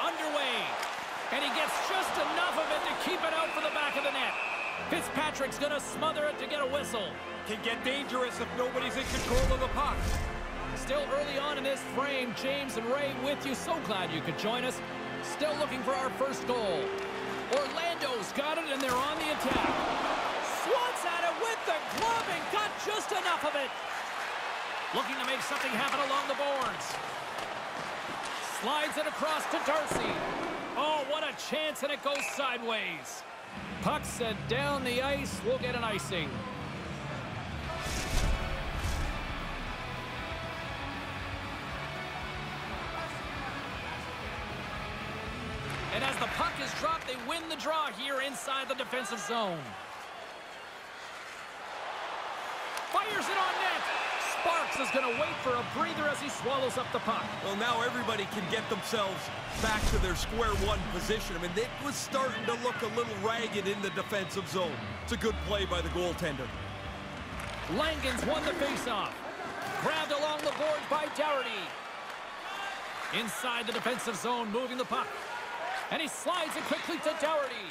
underway. And he gets just enough of it to keep it out for the back of the net. Fitzpatrick's going to smother it to get a whistle. Can get dangerous if nobody's in control of the puck. Still early on in this frame, James and Ray with you. So glad you could join us. Still looking for our first goal. Orlando's got it, and they're on the attack. Swats at it with the glove and got just enough of it. Looking to make something happen along the boards. Slides it across to Darcy. Oh, what a chance, and it goes sideways. Puck set down the ice. We'll get an icing. And as the puck is dropped, they win the draw here inside the defensive zone. Fires it on net. Sparks is going to wait for a breather as he swallows up the puck. Well, now everybody can get themselves back to their square one position. I mean, it was starting to look a little ragged in the defensive zone. It's a good play by the goaltender. Langen's won the faceoff. Grabbed along the boards by Dougherty. Inside the defensive zone, moving the puck. And he slides it quickly to Dougherty.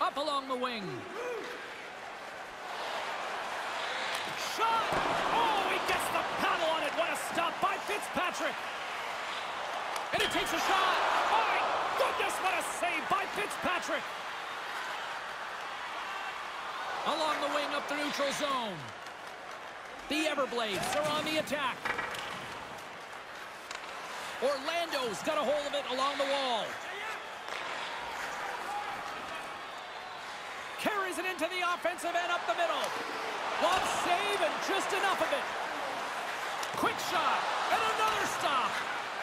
Up along the wing. Shot! Oh, he gets the paddle on it. What a stop by Fitzpatrick. And he takes a shot. My goodness, what a save by Fitzpatrick. Along the wing up the neutral zone. The Everblades are on the attack. Orlando's got a hold of it along the wall. Carries it into the offensive end up the middle. One save and just enough of it. Quick shot and another stop.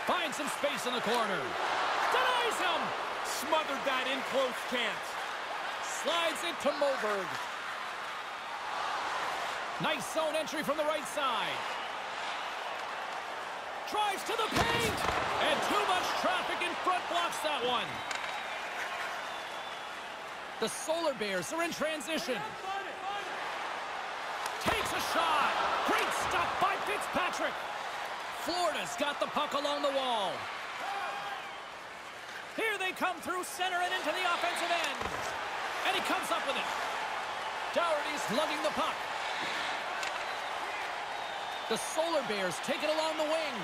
Finds some space in the corner. Denies him. Smothered that in close chance. Slides it to Moberg. Nice zone entry from the right side. Drives to the paint. And too much traffic in front blocks that one. The Solar Bears are in transition. Takes a shot. Great stop by Fitzpatrick. Florida's got the puck along the wall. Here they come through center and into the offensive end. And he comes up with it. Dougherty's lugging the puck. The Solar Bears take it along the wing.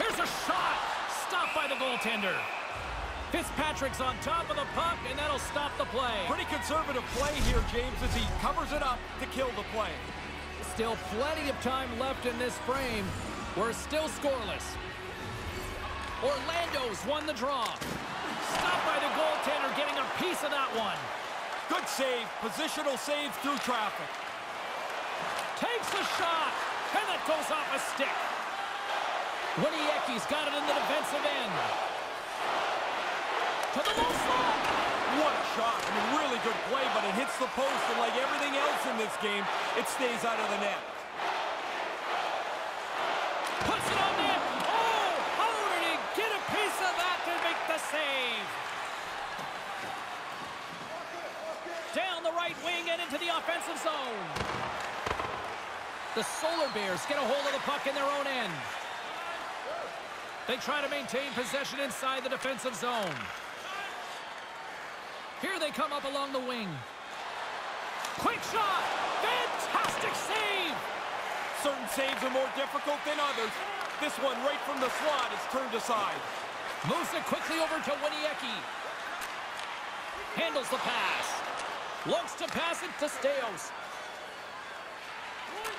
Here's a shot. Stopped by the goaltender. Fitzpatrick's on top of the puck, and that'll stop the play. Pretty conservative play here, James, as he covers it up to kill the play. Still plenty of time left in this frame. We're still scoreless. Orlando's won the draw. Stopped by the goaltender, getting a piece of that one. Good save. Positional save through traffic. Takes the shot, and that goes off a stick. Winiecki's got it in the defensive end. To the low slot. What a shot. I mean, really good play, but it hits the post, and like everything else in this game, it stays out of the net. Puts it on net. Oh, how did he get a piece of that to make the save? Down the right wing and into the offensive zone. The Solar Bears get a hold of the puck in their own end. They try to maintain possession inside the defensive zone. Here they come up along the wing. Quick shot! Fantastic save! Certain saves are more difficult than others. This one, right from the slot, is turned aside. Moves it quickly over to Winiecki. Handles the pass. Looks to pass it to Staios.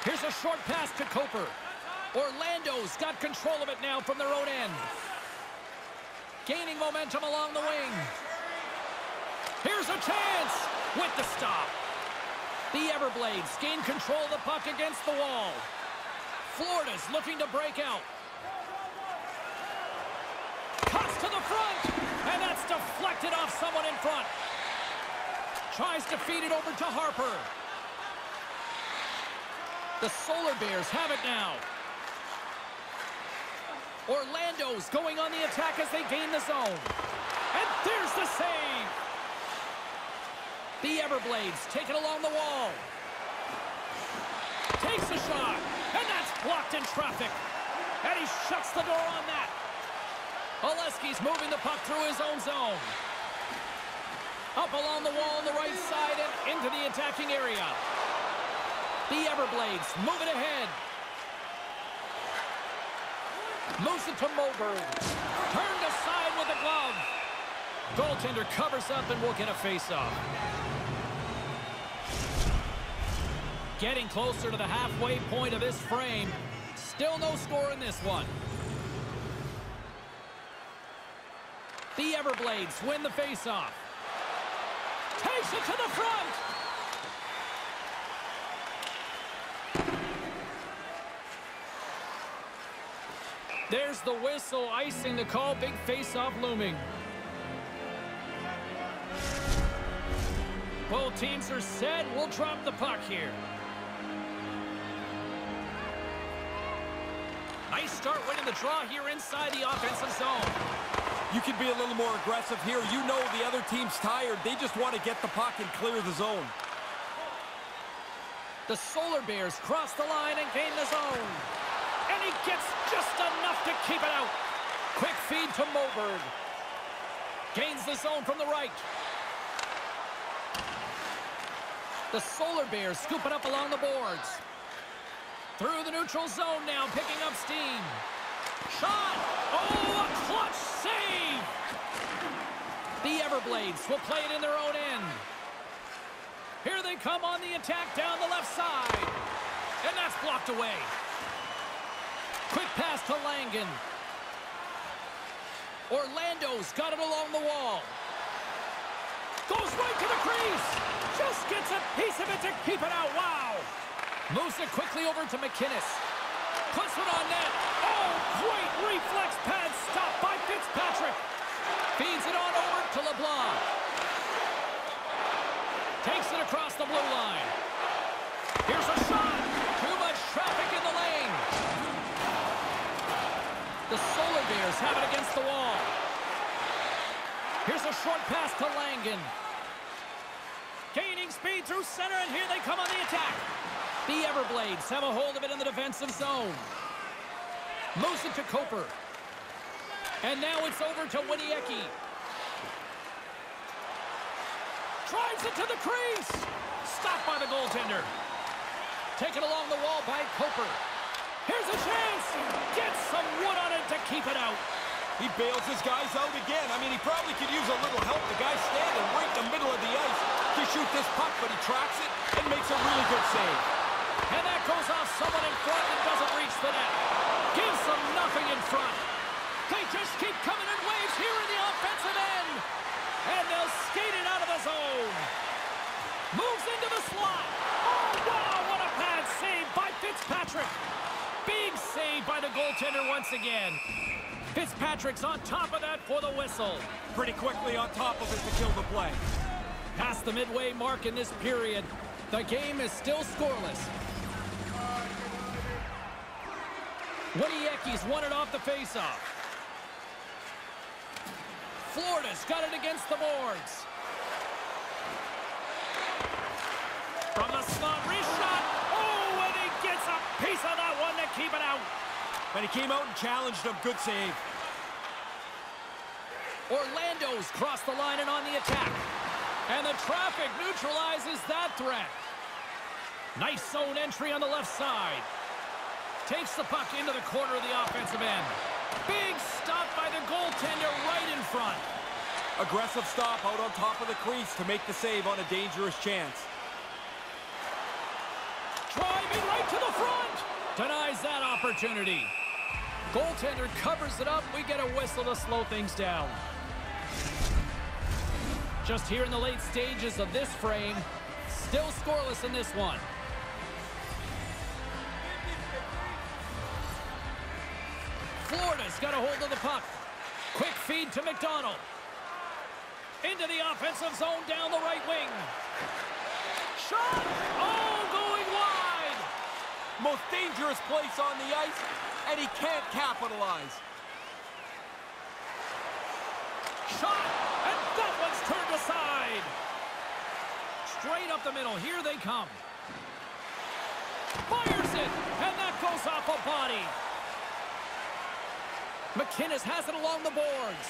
Here's a short pass to Coper. Orlando's got control of it now from their own end. Gaining momentum along the wing. Here's a chance with the stop. The Everblades gain control of the puck against the wall. Florida's looking to break out. Cuts to the front, and that's deflected off someone in front. Tries to feed it over to Harper. The Solar Bears have it now. Orlando's going on the attack as they gain the zone. And there's the save. The Everblades take it along the wall. Takes a shot. And that's blocked in traffic. And he shuts the door on that. Oleski's moving the puck through his own zone. Up along the wall on the right side and into the attacking area. The Everblades move it ahead. Moves it to Moberg. Turned aside with a glove. Goaltender covers up and will get a face-off. Getting closer to the halfway point of this frame. Still no score in this one. The Everblades win the face-off. Takes it to the front. There's the whistle, icing the call. Big face-off looming. Both teams are set. We'll drop the puck here. Nice start winning the draw here inside the offensive zone. You can be a little more aggressive here. You know the other team's tired. They just want to get the puck and clear the zone. The Solar Bears cross the line and gain the zone. And he gets just enough to keep it out. Quick feed to Moberg. Gains the zone from the right. The Solar Bears scoop it up along the boards. Through the neutral zone now, picking up steam. Shot! Oh, a clutch save! The Everblades will play it in their own end. Here they come on the attack down the left side. And that's blocked away. Quick pass to Langen. Orlando's got it along the wall. Goes right to the crease. Just gets a piece of it to keep it out. Wow. Moves it quickly over to MacInnis. Puts it on net. Oh, great reflex pad stop by Fitzpatrick. Feeds it on over to LeBlanc. Takes it across the blue line. Here's a shot. Too much traffic in the lane. The Solar Bears have it against the wall. Here's a short pass to Langen. Gaining speed through center, and here they come on the attack. The Everblades have a hold of it in the defensive zone. Moves it to Coper. And now it's over to Winiecki. Drives it to the crease. Stopped by the goaltender. Taken along the wall by Coper. Here's a chance. Gets some wood on it to keep it out. He bails his guys out again. I mean, he probably could use a little help. The guy's standing right in the middle of the ice to shoot this puck, but he tracks it and makes a really good save. And that goes off someone in front and doesn't reach the net. Gives them nothing in front. They just keep coming in waves here in the offensive end. And they'll skate it out of the zone. Moves into the slot. Oh, wow, what a bad save by Fitzpatrick. Big save by the goaltender once again. Fitzpatrick's on top of that for the whistle. Pretty quickly on top of it to kill the play. Past the midway mark in this period, the game is still scoreless. Winiecki's won it off the faceoff. Florida's got it against the boards. From the slot, reshot. Oh, and he gets a piece of that one to keep it out. But he came out and challenged him. Good save. Orlando's crossed the line and on the attack. And the traffic neutralizes that threat. Nice zone entry on the left side. Takes the puck into the corner of the offensive end. Big stop by the goaltender right in front. Aggressive stop out on top of the crease to make the save on a dangerous chance. Driving right to the front. Denies that opportunity. Goaltender covers it up. We get a whistle to slow things down. Just here in the late stages of this frame, still scoreless in this one. Florida's got a hold of the puck. Quick feed to McDonald. Into the offensive zone down the right wing. Shot! Oh, going wide! Most dangerous place on the ice, and he can't capitalize. Shot, and that one's turned aside. Straight up the middle, here they come. Fires it, and that goes off a body. McInnes has it along the boards.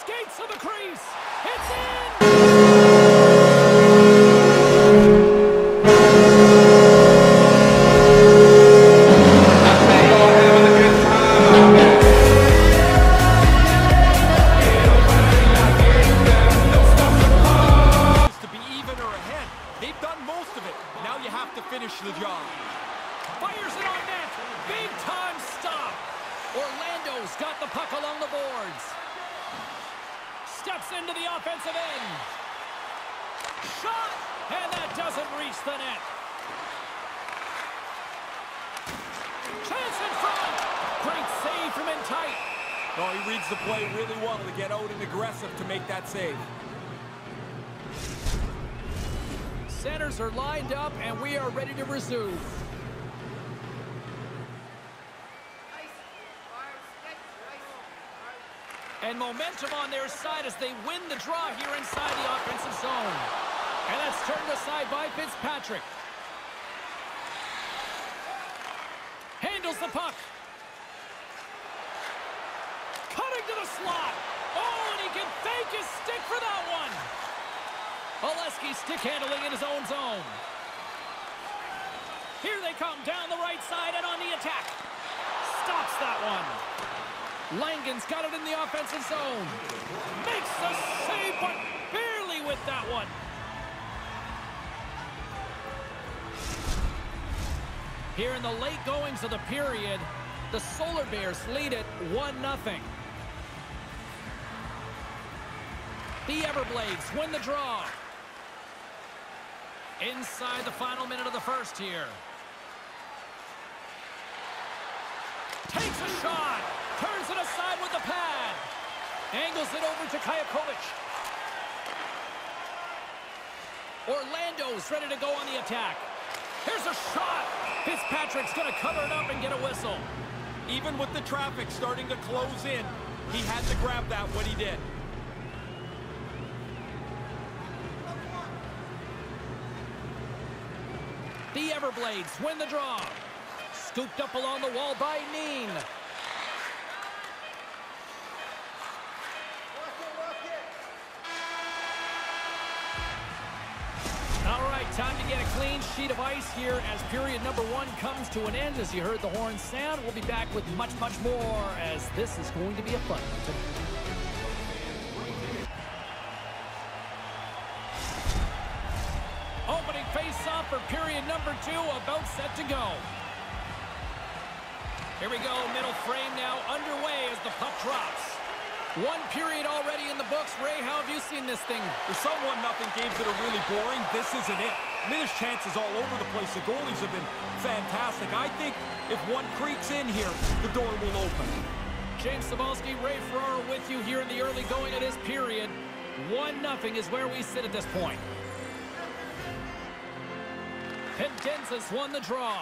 Skates to the crease. It's in! Oh, he reads the play really well to get out and aggressive to make that save. Centers are lined up, and we are ready to resume. And momentum on their side as they win the draw here inside the offensive zone. And that's turned aside by Fitzpatrick. Handles the puck. Cutting to the slot. Oh, and he can fake his stick for that one. Oleski stick handling in his own zone. Here they come down the right side and on the attack. Stops that one. Langen's got it in the offensive zone. Makes the save, but barely with that one. Here in the late goings of the period, the Solar Bears lead it 1-0. The Everblades win the draw. Inside the final minute of the first here. Takes a shot. Turns it aside with the pad. Angles it over to Kajakovic. Orlando's ready to go on the attack. Here's a shot. Fitzpatrick's going to cover it up and get a whistle. Even with the traffic starting to close in, he had to grab that when he did. The Everblades win the draw. Scooped up along the wall by Neen. All right, time to get a clean sheet of ice here as period number one comes to an end. As you heard the horn sound, we'll be back with much, much more as this is going to be a fun one. Drops. One period already in the books. Ray, how have you seen this thing? For some one-nothing games that are really boring, this isn't it. I mean, there's chances all over the place. The goalies have been fantastic. I think if one creaks in here, the door will open. James Cybulski, Ray Ferraro with you here in the early going of this period. One nothing is where we sit at this point. Pendenzas won the draw.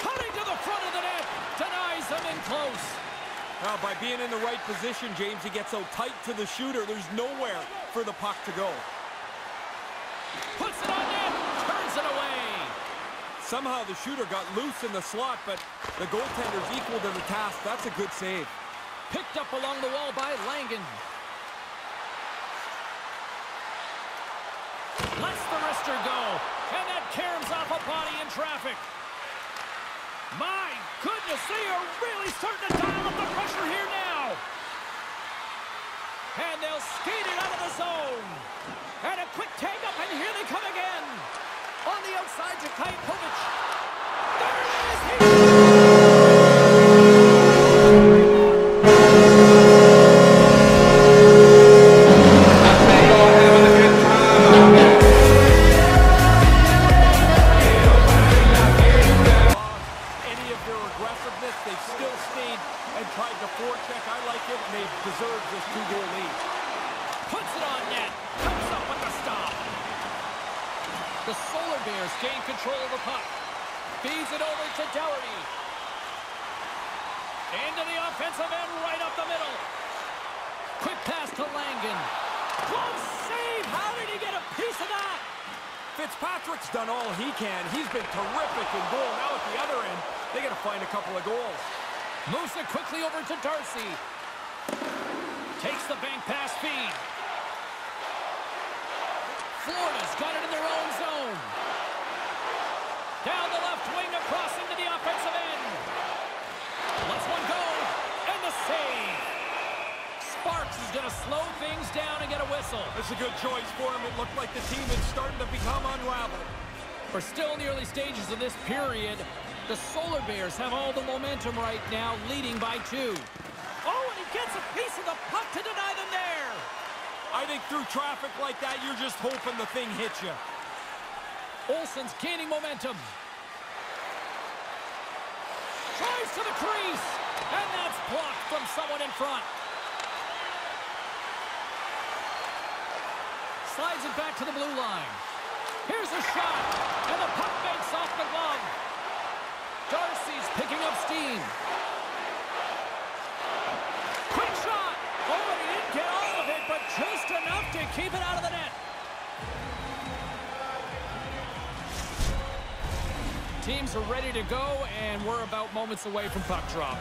Cutting to the front of the net. Denies him in close. Now, by being in the right position, James, he gets so tight to the shooter, there's nowhere for the puck to go. Puts it on net. Turns it away. Somehow the shooter got loose in the slot, but the goaltender's equal to the task. That's a good save. Picked up along the wall by Langen. Lets the wrister go. And that caroms off a body in traffic. My goodness, they are really starting to dial up the pressure here now. And they'll skate it out of the zone. And a quick tag up, and here they come again. On the outside to Kajakovic. There it is. He Quick pass to Langen. Close save! How did he get a piece of that? Fitzpatrick's done all he can. He's been terrific in goal. Now at the other end, they got to find a couple of goals. Moves it quickly over to Darcy. Takes the bank pass feed. Florida's got it in their own zone. Down the left wing across into the offensive end. Let's one go. And the save. Sparks is going to slow things down and get a whistle. That's a good choice for him. It looked like the team is starting to become unraveled. We're still in the early stages of this period. The Solar Bears have all the momentum right now, leading by two. Oh, and he gets a piece of the puck to deny them there. I think through traffic like that, you're just hoping the thing hits you. Olsen's gaining momentum. Tries to the crease, and that's blocked from someone in front. Slides it back to the blue line. Here's a shot, and the puck makes off the glove. Darcy's picking up steam. Quick shot! Oh, he didn't get all of it, but just enough to keep it out of the net. Teams are ready to go, and we're about moments away from puck drop.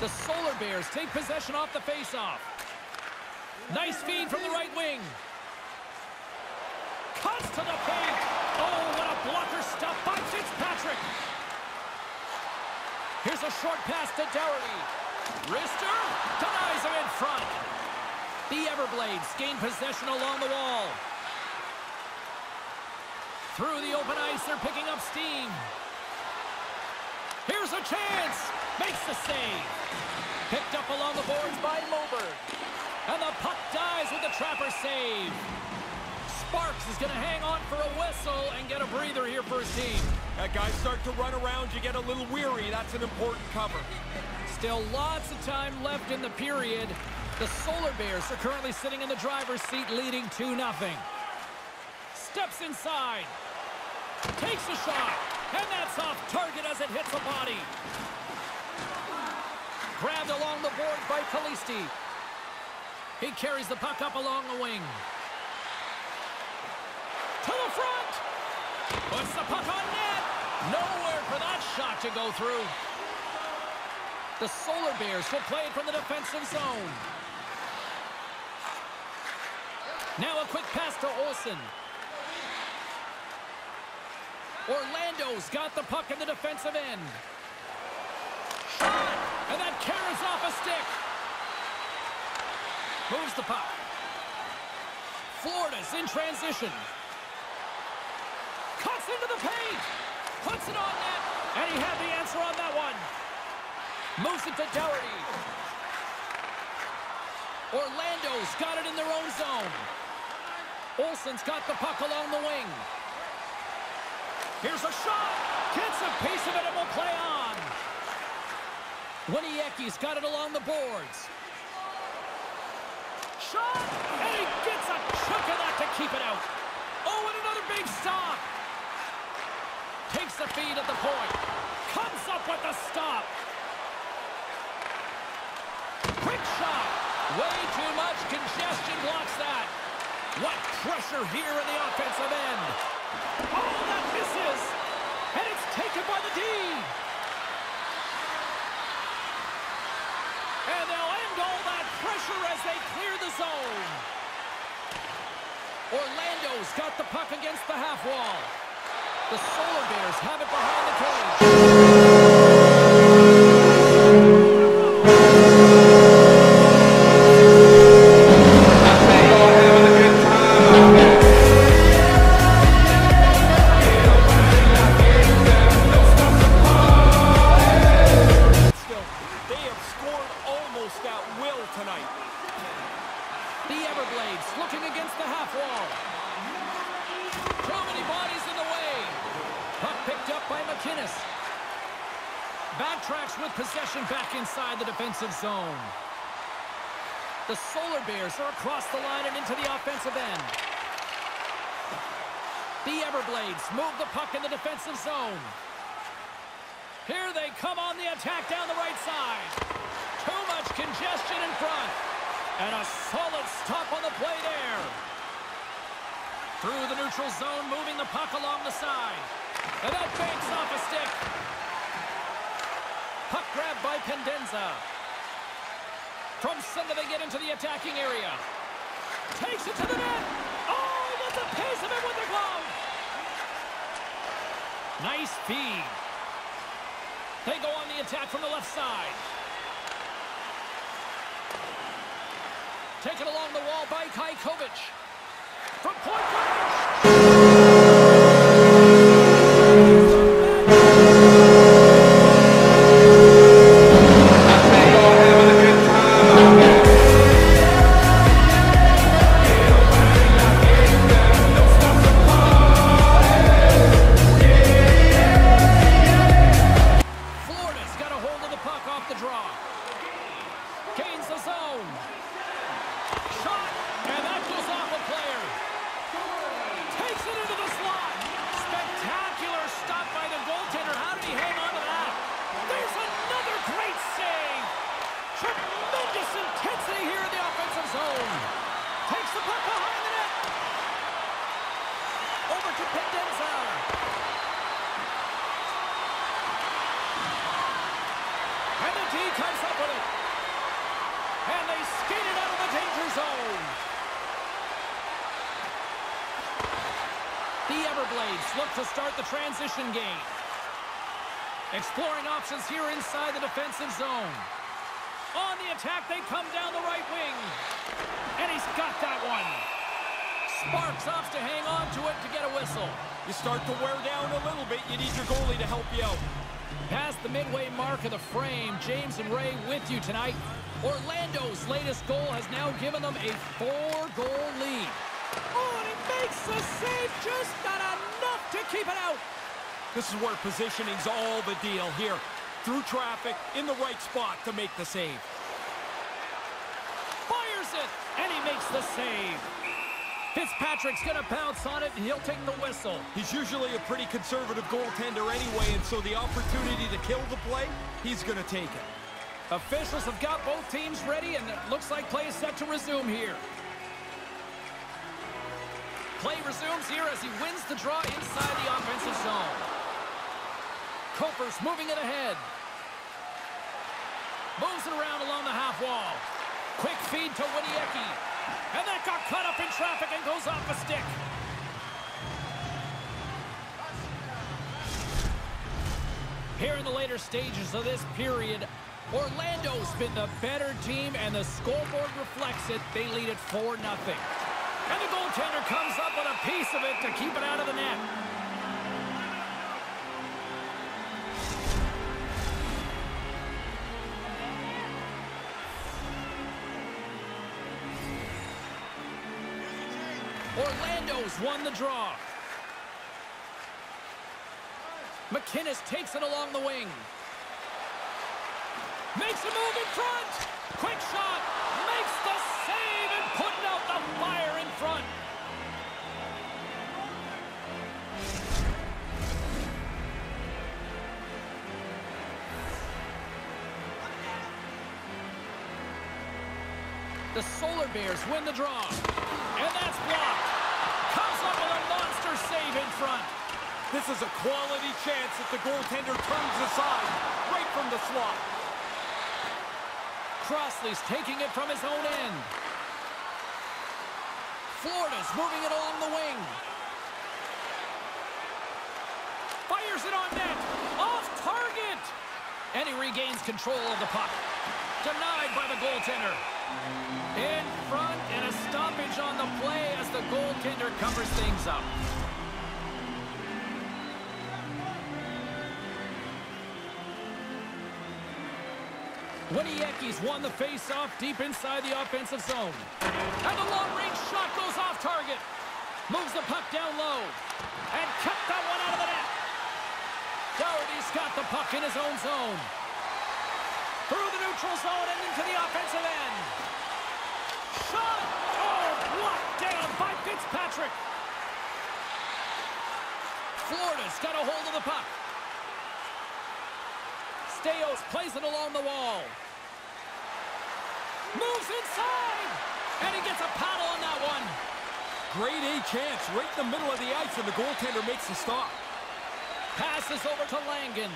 The Solar Bears take possession off the faceoff. Nice feed from the right wing. Cuts to the paint. Oh, what a blocker stop by Fitzpatrick. Here's a short pass to Dougherty. Rister denies him in front. The Everblades gain possession along the wall. Through the open ice, they're picking up steam. Here's a chance. Makes the save. Picked up along the boards by Moberg. And the puck dies with the trapper save. Sparks is going to hang on for a whistle and get a breather here for his team. That guys start to run around, you get a little weary. That's an important cover. Still lots of time left in the period. The Solar Bears are currently sitting in the driver's seat leading 2-0. Steps inside. Takes a shot. And that's off target as it hits a body. Grabbed along the board by Kalisti. He carries the puck up along the wing. To the front. Puts the puck on net. Nowhere for that shot to go through. The Solar Bears will play it from the defensive zone. Now a quick pass to Olsen. Orlando's got the puck in the defensive end. And that carries off a stick. Moves the puck. Florida's in transition. Cuts into the paint. Puts it on net. And he had the answer on that one. Moves it to Dougherty. Orlando's got it in their own zone. Olsen's got the puck along the wing. Here's a shot. Gets a piece of it and will play on. Winiecki's got it along the boards. Shot! And he gets a chunk of that to keep it out. Oh, and another big stop. Takes the feed at the point. Comes up with the stop. Quick shot. Way too much congestion blocks that. What pressure here in the offensive end. Oh, that misses. And it's taken by the D. And they'll end all that pressure as they clear the zone. Orlando's got the puck against the half wall. The Solar Bears have it behind the cage. Nice feed. They go on the attack from the left side. Taken along the wall by Kajakovic. From point blank. Exploring options here inside the defensive zone. On the attack, they come down the right wing. And he's got that one. Sparks off to hang on to it to get a whistle. You start to wear down a little bit, you need your goalie to help you out. Past the midway mark of the frame, James and Ray with you tonight. Orlando's latest goal has now given them a four-goal lead. Oh, and he makes the save, just not enough to keep it out. This is where positioning's all the deal here. Through traffic, in the right spot to make the save. Fires it, and he makes the save. Fitzpatrick's gonna bounce on it, and he'll take the whistle. He's usually a pretty conservative goaltender anyway, and so the opportunity to kill the play, he's going to take it. Officials have got both teams ready, and it looks like play is set to resume here. Play resumes here as he wins the draw inside the offensive zone. Coper's moving it ahead. Moves it around along the half wall. Quick feed to Winiecki. And that got caught up in traffic and goes off a stick. Here in the later stages of this period, Orlando's been the better team, and the scoreboard reflects it. They lead it 4-0. And the goaltender comes up with a piece of it to keep it out of the net. Orlando's won the draw. McKinnis takes it along the wing. Makes a move in front. Quick shot. Makes the save and putting out the fire in front. The Solar Bears win the draw. And that's blocked. Save in front. This is a quality chance that the goaltender turns aside right from the slot. Crossley's taking it from his own end. Florida's moving it along the wing. Fires it on net. Off target. And he regains control of the puck. Denied by the goaltender. In front and a stoppage on the play as the goaltender covers things up. Winiecki's won the face-off deep inside the offensive zone. And the long-range shot goes off target. Moves the puck down low. And kept that one out of the net. Doherty's got the puck in his own zone. Neutral zone and into the offensive end. Shot! Oh, blocked down by Fitzpatrick. Florida's got a hold of the puck. Staios plays it along the wall. Moves inside! And he gets a paddle on that one. Great A chance right in the middle of the ice, and the goaltender makes the stop. Passes over to Langen.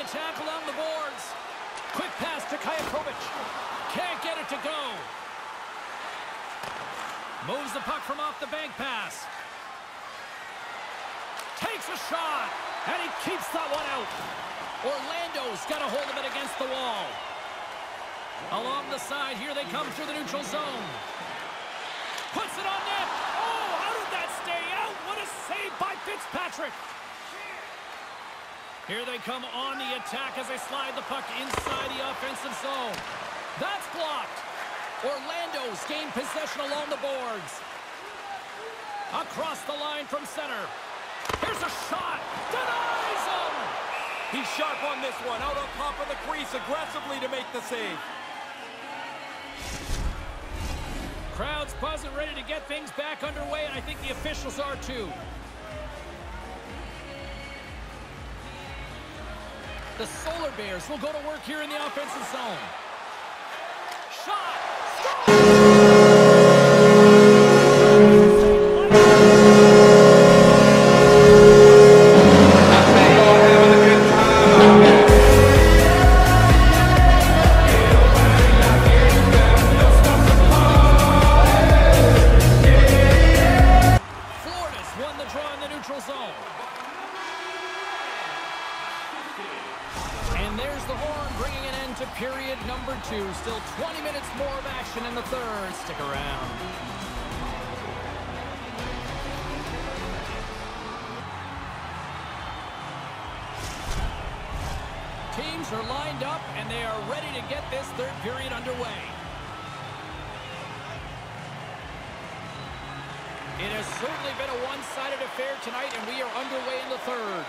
On the attack along the boards. Quick pass to Kajakovic. Can't get it to go. Moves the puck from off the bank pass. Takes a shot. And he keeps that one out. Orlando's got a hold of it against the wall. Along the side, here they come through the neutral zone. Puts it on net. Oh, how did that stay out? What a save by Fitzpatrick. Here they come on the attack as they slide the puck inside the offensive zone. That's blocked. Orlando's gained possession along the boards. Across the line from center. Here's a shot. Denies him. He's sharp on this one, out on top of the crease aggressively to make the save. Crowd's buzzing, ready to get things back underway, and I think the officials are too. The Solar Bears will go to work here in the offensive zone. Shot! Florida's It has certainly been a one-sided affair tonight, and we are underway in the third.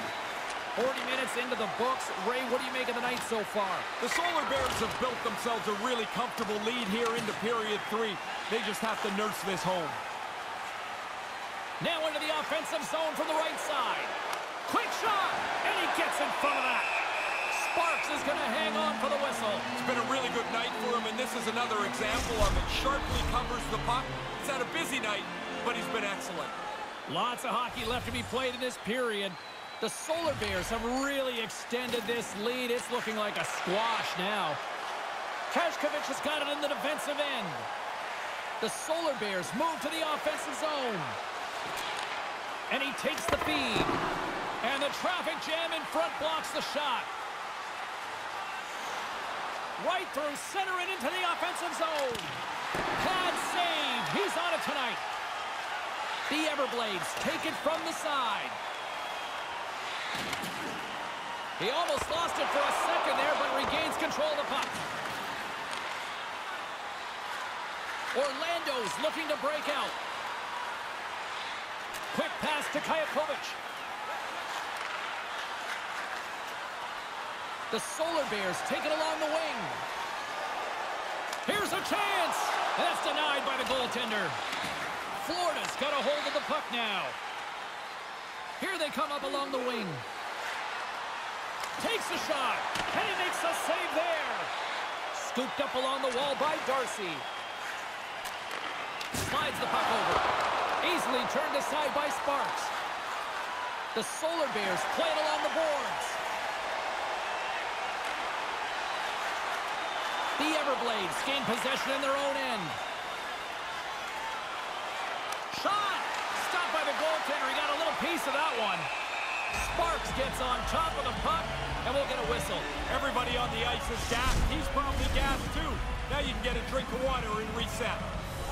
40 minutes into the books. Ray, what do you make of the night so far? The Solar Bears have built themselves a really comfortable lead here into period three. They just have to nurse this home. Now into the offensive zone from the right side. Quick shot, and he gets in front of that. Sparks is going to hang on for the whistle. It's been a really good night for him, and this is another example of it. Sharply covers the puck. He's had a busy night, but he's been excellent. Lots of hockey left to be played in this period. The Solar Bears have really extended this lead. It's looking like a squash now. Kashkovich has got it in the defensive end. The Solar Bears move to the offensive zone. And he takes the feed. And the traffic jam in front blocks the shot. Right through center and into the offensive zone. Pad save. He's on it tonight. The Everblades take it from the side. He almost lost it for a second there, but regains control of the puck. Orlando's looking to break out. Quick pass to Kajakovic. The Solar Bears take it along the wing. Here's a chance! That's denied by the goaltender. Florida's got a hold of the puck now. Here they come up along the wing. Takes a shot, and he makes a save there. Scooped up along the wall by Darcy. Slides the puck over. Easily turned aside by Sparks. The Solar Bears play it along the boards. The Everblades gain possession in their own end. Shot! Stopped by the goaltender. He got a little piece of that one. Sparks gets on top of the puck, and we'll get a whistle. Everybody on the ice is gassed. He's probably gassed too. Now you can get a drink of water and reset.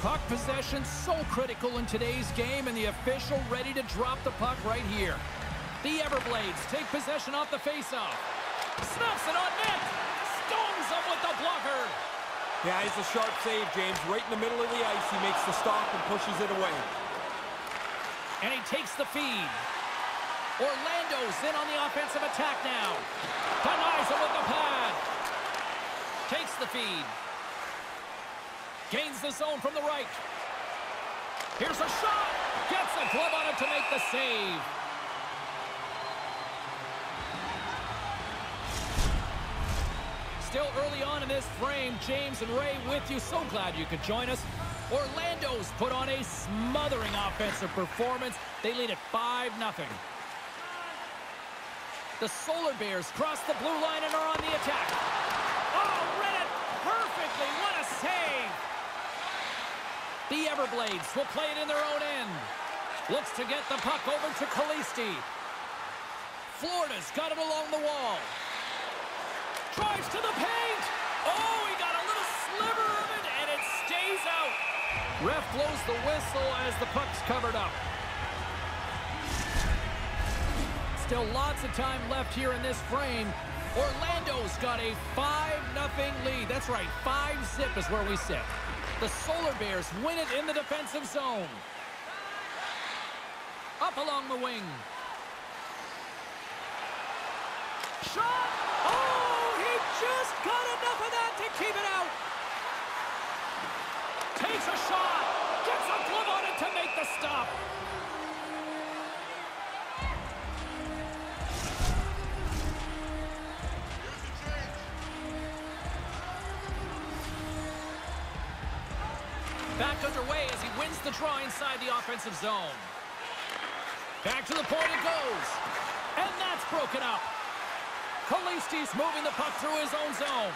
Puck possession so critical in today's game, and the official ready to drop the puck right here. The Everblades take possession off the faceoff. Snaps it on net. With the blocker. Yeah, it's a sharp save, James. Right in the middle of the ice, he makes the stop and pushes it away. And he takes the feed. Orlando's in on the offensive attack now. Denies him with the pad. Takes the feed. Gains the zone from the right. Here's a shot. Gets a glove on it to make the save. Still early on in this frame, James and Ray with you. So glad you could join us. Orlando's put on a smothering offensive performance. They lead at 5-0. The Solar Bears cross the blue line and are on the attack. Oh, read it perfectly. What a save. The Everblades will play it in their own end. Looks to get the puck over to Kalisti. Florida's got it along the wall. Drives to the paint. Oh, he got a little sliver of it, and it stays out. Ref blows the whistle as the puck's covered up. Still lots of time left here in this frame. Orlando's got a 5-0 lead. That's right, 5-zip is where we sit. The Solar Bears win it in the defensive zone. Up along the wing. Shot! Just got enough of that to keep it out. Takes a shot. Gets a glove on it to make the stop. Back underway as he wins the draw inside the offensive zone. Back to the point it goes. And that's broken up. Kalisti's moving the puck through his own zone.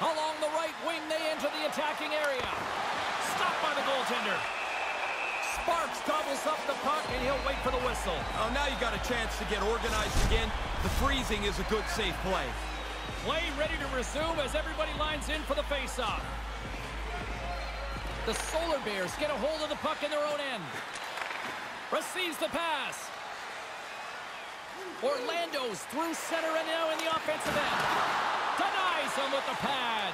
Along the right wing, they enter the attacking area. Stopped by the goaltender. Sparks gobbles up the puck, and he'll wait for the whistle. Oh, now you got a chance to get organized again. The freezing is a good, safe play. Play ready to resume as everybody lines in for the faceoff. The Solar Bears get a hold of the puck in their own end. Receives the pass. Orlando's through center and now in the offensive end. Denies him with the pad.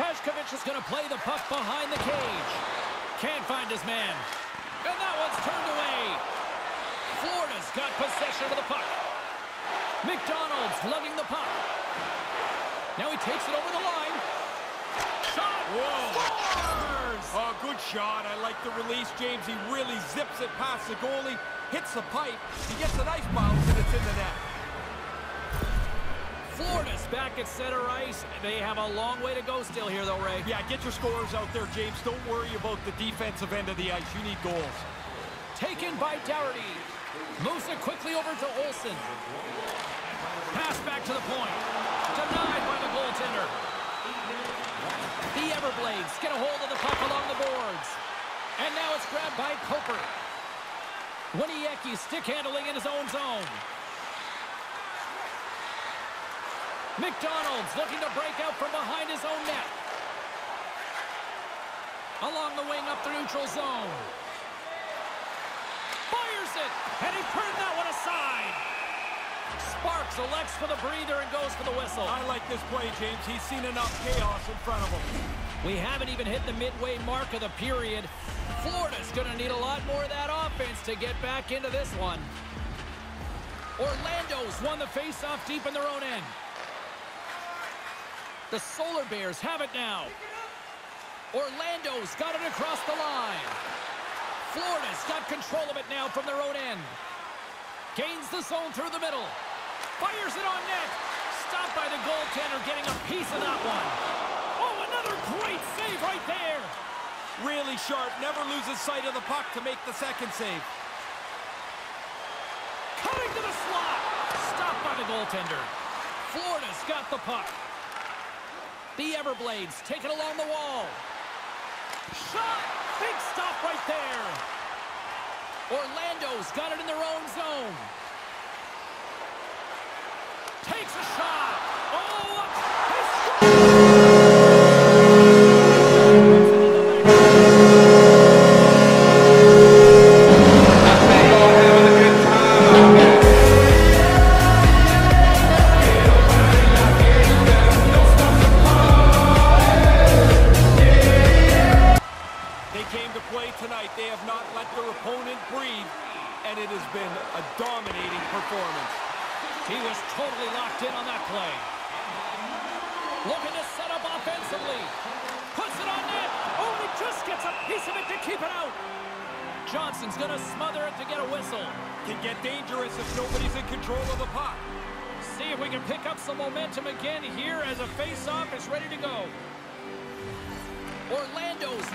Kashkovich is going to play the puck behind the cage. Can't find his man. And that one's turned away. Florida's got possession of the puck. McDonald's lugging the puck. Now he takes it over the line. Shot! Whoa. Oh, good shot. I like the release, James. He really zips it past the goalie, hits the pipe. He gets a nice bounce, and it's in the net. Florida's back at center ice. They have a long way to go still here, though, Ray. Yeah, get your scores out there, James. Don't worry about the defensive end of the ice. You need goals. Taken by Dougherty. Moves it quickly over to Olson. Pass back to the point. Denied by the goaltender. The Everblades get a hold of the puck along the boards. And now it's grabbed by Coper. Winiecki stick handling in his own zone. McDonald's looking to break out from behind his own net. Along the wing up the neutral zone. Fires it, and he turned that one aside. Sparks elects for the breather and goes for the whistle. I like this play, James. He's seen enough chaos in front of him. We haven't even hit the midway mark of the period. Florida's going to need a lot more of that offense to get back into this one. Orlando's won the faceoff deep in their own end. The Solar Bears have it now. Orlando's got it across the line. Florida's got control of it now from their own end. Gains the zone through the middle. Fires it on net. Stopped by the goaltender getting a piece of that one. Oh, another great save right there. Really sharp. Never loses sight of the puck to make the second save. Cutting to the slot. Stopped by the goaltender. Florida's got the puck. The Everblades take it along the wall. Shot! Big stop right there. Orlando's got it in their own zone. A shot.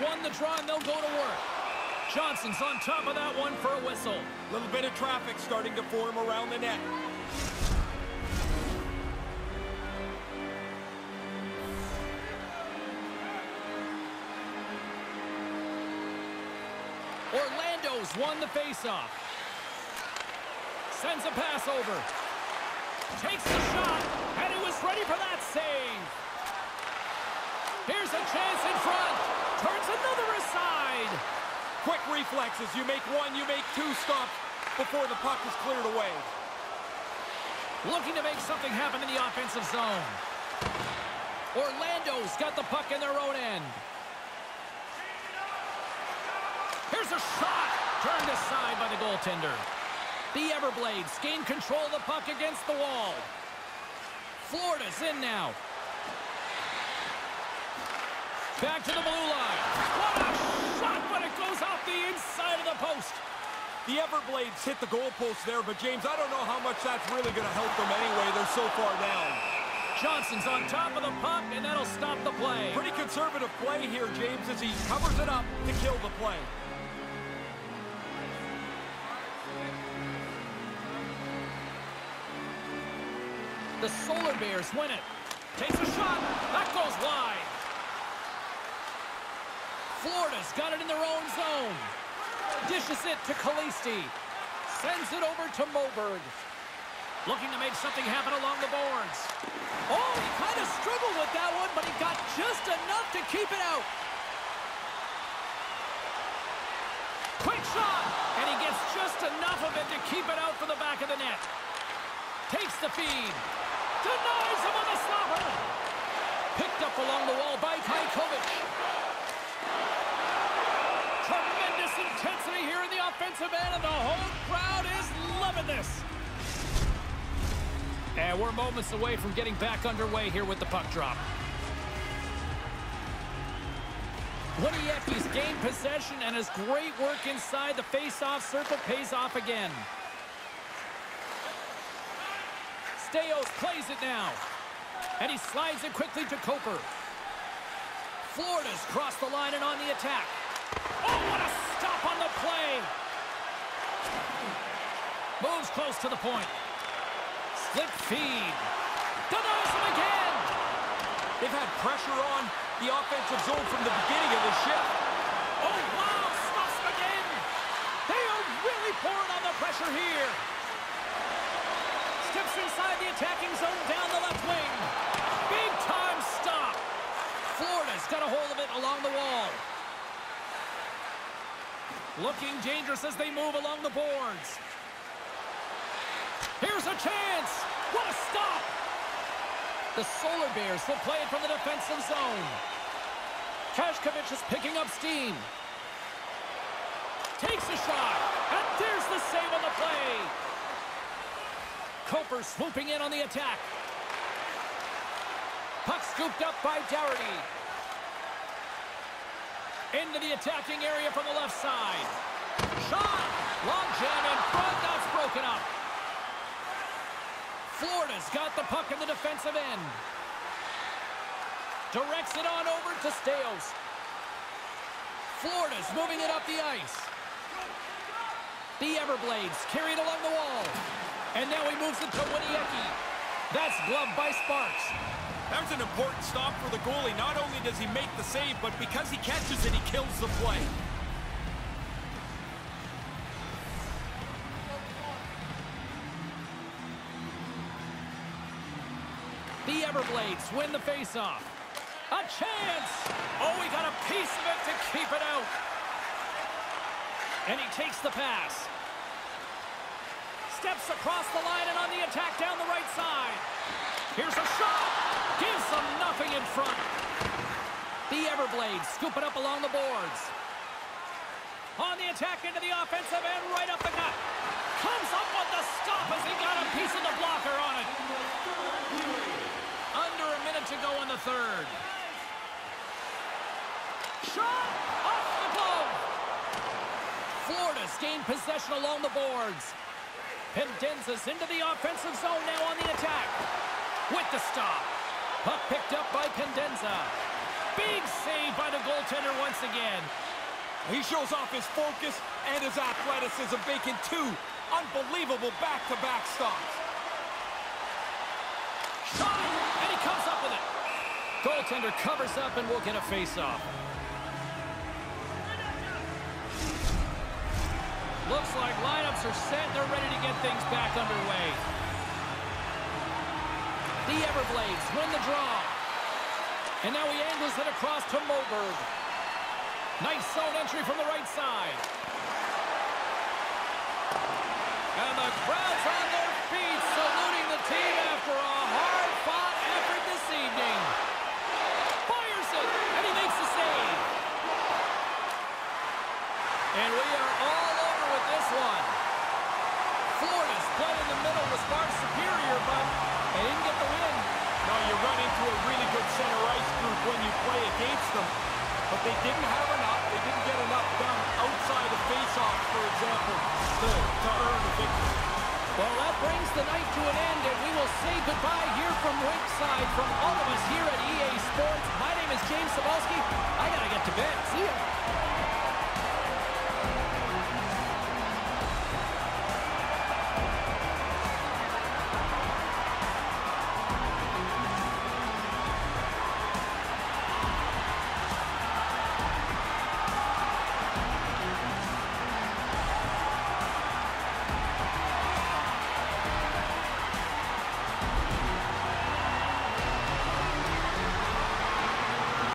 Won the draw and they'll go to work. Johnson's on top of that one for a whistle. Little bit of traffic starting to form around the net. Orlando's won the faceoff. Sends a pass over. Takes the shot, and he was ready for that save. Here's a chance in front. Turns another aside. Quick reflexes. You make one, you make two stops before the puck is cleared away. Looking to make something happen in the offensive zone. Orlando's got the puck in their own end. Here's a shot. Turned aside by the goaltender. The Everblades gain control of the puck against the wall. Florida's in now. Back to the blue line. What a shot, but it goes off the inside of the post. The Everblades hit the goalpost there, but James, I don't know how much that's really going to help them anyway. They're so far down. Johnson's on top of the puck, and that'll stop the play. Pretty conservative play here, James, as he covers it up to kill the play. The Solar Bears win it. Takes a shot. That goes wide. Florida's got it in their own zone. Dishes it to Kalisti. Sends it over to Moberg. Looking to make something happen along the boards. Oh, he kind of struggled with that one, but he got just enough to keep it out. Quick shot, and he gets just enough of it to keep it out for the back of the net. Takes the feed. Denies him on the stopper. Picked up along the wall by Kajakovic. Intensity here in the offensive end, and the whole crowd is loving this. And we're moments away from getting back underway here with the puck drop. Winiecki's gained possession and his great work inside the face-off circle pays off again. Staios plays it now. And he slides it quickly to Coper. Florida's crossed the line and on the attack. Oh, play! Moves close to the point. Slip feed. Denies him again! They've had pressure on the offensive zone from the beginning of the shift. Oh, wow! Him again! They are really pouring on the pressure here. Steps inside the attacking zone down the left wing. Big time stop. Florida's got a hold of it along the wall. Looking dangerous as they move along the boards. Here's a chance. What a stop. The Solar Bears will play it from the defensive zone. Kashkovich is picking up steam. Takes a shot. And there's the save on the play. Coper swooping in on the attack. Puck scooped up by Dougherty. Into the attacking area from the left side. Shot! Long jam in front. That's broken up. Florida's got the puck in the defensive end. Directs it on over to Staios. Florida's moving it up the ice. The Everblades carry it along the wall. And now he moves it to Winiecki. That's gloved by Sparks. That was an important stop for the goalie. Not only does he make the save, but because he catches it, he kills the play. The Everblades win the faceoff. A chance! Oh, he got a piece of it to keep it out. And he takes the pass. Steps across the line and on the attack down the right side. Here's a shot. Gives them nothing in front. The Everblades scoop it up along the boards. On the attack into the offensive end, right up the gut. Comes up with the stop as he got a piece of the blocker on it. Under a minute to go in the third. Shot! Off the glove! Florida's gained possession along the boards. Pendenza's into the offensive zone now on the attack. With the stop. Puck picked up by Pendenza. Big save by the goaltender once again. He shows off his focus and his athleticism, making two unbelievable back-to-back -back stops. Shot! And he comes up with it. Goaltender covers up and will get a face-off. Looks like lineups are set. They're ready to get things back underway. The Everblades win the draw. And now he angles it across to Moberg. Nice zone entry from the right side. And the crowd's on their feet, saluting the team after a hard-fought effort this evening. Fires it, and he makes the save. And we are all over with this one. Florida's play in the middle was far superior, but they didn't get. No, you run into a really good center ice group when you play against them. But they didn't have enough. They didn't get enough done outside of faceoff, for example, to, to earn a victory. Well, that brings the night to an end, and we will say goodbye here from Wakeside, from all of us here at EA Sports. My name is James Cybulski. I gotta get to bed. See ya.